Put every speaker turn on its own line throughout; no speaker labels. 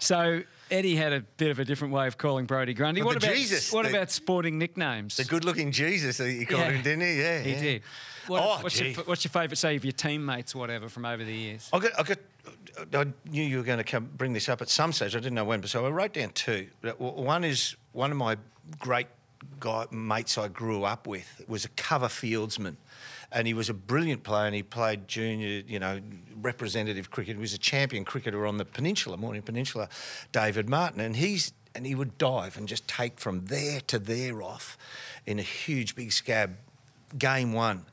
So Eddie had a bit of a different way of calling Brodie Grundy. What about
Jesus,
what
the-
about sporting nicknames?
The good-looking Jesus that you called
Yeah.
him, didn't he? Yeah,
he
yeah.
did. What,
Oh,
what's, your, what's your favourite, say, of your teammates, whatever, from over the years?
I got, I got, I knew you were going to come bring this up at some stage. I didn't know when, but so I wrote down two. One is one of my great guy, mates I grew up with was a cover fieldsman, and he was a brilliant player. And he played junior, you know, representative cricket. He was a champion cricketer on the peninsula, Mornington Peninsula, David Martin, and he's and he would dive and just take from there to there off in a huge big scab game one.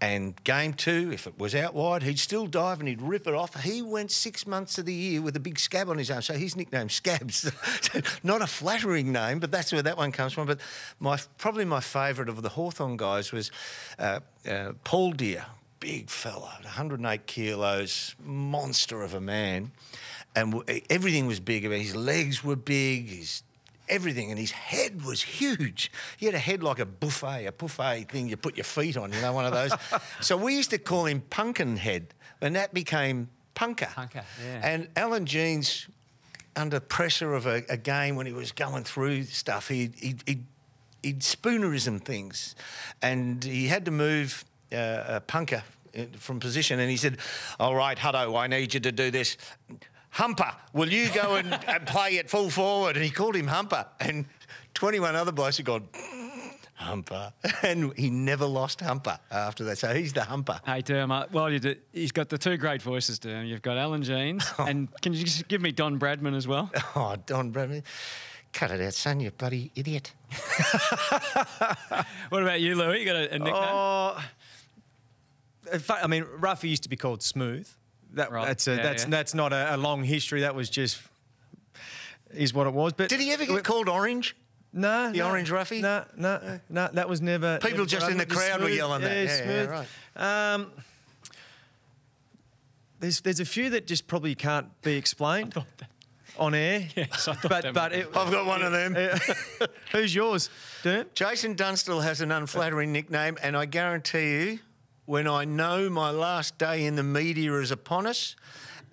And game two, if it was out wide, he'd still dive and he'd rip it off. He went six months of the year with a big scab on his arm. So his nickname Scabs. Not a flattering name, but that's where that one comes from. But my probably my favourite of the Hawthorn guys was uh, uh, Paul Dear. Big fella, 108 kilos, monster of a man. And everything was big. I mean, his legs were big, his everything, and his head was huge. He had a head like a buffet, a buffet thing you put your feet on, you know, one of those. so we used to call him Punkin Head, and that became Punker.
Punker, yeah.
And Alan Jeans, under pressure of a, a game when he was going through stuff, he'd, he'd, he'd, he'd spoonerism things, and he had to move uh, a punker uh, from position, and he said, "All right, Hutto, I need you to do this." Humper, will you go and, and play at full forward? And he called him Humper, and 21 other blokes had gone, Humper. And he never lost Humper after that. So he's the Humper.
Hey, Dermot, well, you did, he's got the two great voices, Derm. You've got Alan Jeans, and can you just give me Don Bradman as well?
Oh, Don Bradman. Cut it out, son, you bloody idiot.
What about you, Lewis? You got a, a nickname?
Oh, in fact, I mean, Roughy used to be called Smooth. That,
Right,
That's a,
yeah,
that's
yeah.
that's not a, a long history. That was just is what it was. But
Did he ever get called Orange?
No,
The
no,
Orange Roughy?
No, no, no. That was never.
People
never
just in the
Just
crowd were
smooth.
yelling that.
Yeah,
Yeah, yeah,
smooth.
right.
Um, there's there's a few that just probably can't be explained on air.
Yes, I
but but it,
I've got one of them.
who's yours, Derm?
Jason Dunstall has an unflattering nickname, and I guarantee you, when I know my last day in the media is upon us,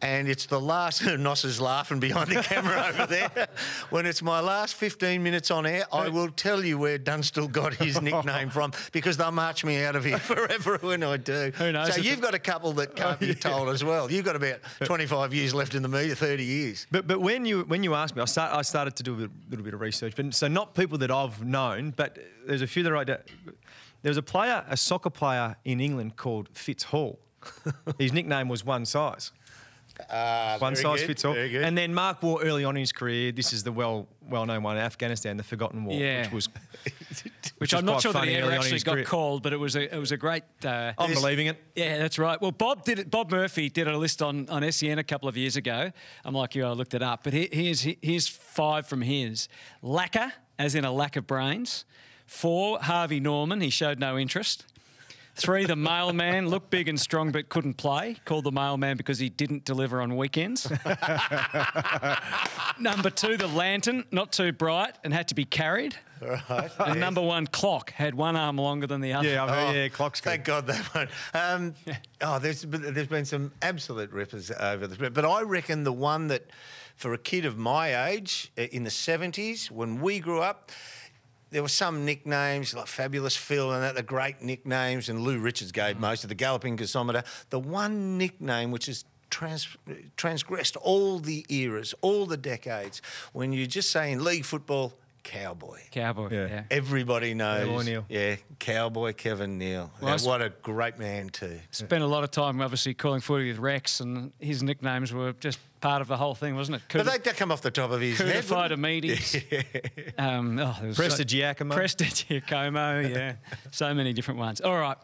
and it's the last, Nos is laughing behind the camera over there. When it's my last 15 minutes on air, I will tell you where Dunstall got his nickname from because they'll march me out of here forever when I do.
Who knows
So you've got a couple that oh, can't be told as well. You've got about 25 years left in the media, 30 years.
But but when you when you asked me, I start I started to do a little bit of research. But so not people that I've known, but there's a few that I don't. There was a player, a soccer player in England called Fitz Hall. His nickname was One Size.
Uh,
One size
good,
fits all. And then Mark Waugh early on in his career. This is the well well known one, Afghanistan, the Forgotten War,
Yeah.
which was
Which
was
I'm not sure that
funny
he ever
early on in
actually got
career.
called, but it was a it was a great. Uh,
I'm believing it.
yeah, that's right. Well, Bob did it. Bob Murphy did a list on on SEN a couple of years ago. I'm like you, I looked it up, but he, here's here's five from his: lacquer, as in a lack of brains. Four, Harvey Norman. He showed no interest. Three, the mailman, looked big and strong but couldn't play. Called the mailman because he didn't deliver on weekends. number two, the lantern, not too bright and had to be carried.
Right.
And number one, clock, had one arm longer than the other.
Yeah, I've heard,
Oh,
yeah, clock's good.
Thank God that one. Um, oh, there's been- there's been some absolute rippers over the but I reckon the one that, for a kid of my age uh, in the '70s when we grew up. There were some nicknames like Fabulous Phil and that, the great nicknames, and Lou Richards gave
Mm.
most of the Galloping Gasometer. The one nickname which has trans- transgressed all the eras, all the decades, when you're just say in league football, cowboy.
Cowboy,
Yeah.
yeah.
Everybody knows.
Kevin Neale.
Yeah, Cowboy Kevin Neale.
Well,
Yeah,
sp-
what a great man too.
Spent a lot of time, obviously, calling footy with Rex, and his nicknames were just part of the whole thing, wasn't it?
But they, they come off the top of his head.
Kuda
wouldn't
Fighter um, oh, there was
Presta
so-
Giacomo.
Presta Giacomo, yeah. so many different ones. All right.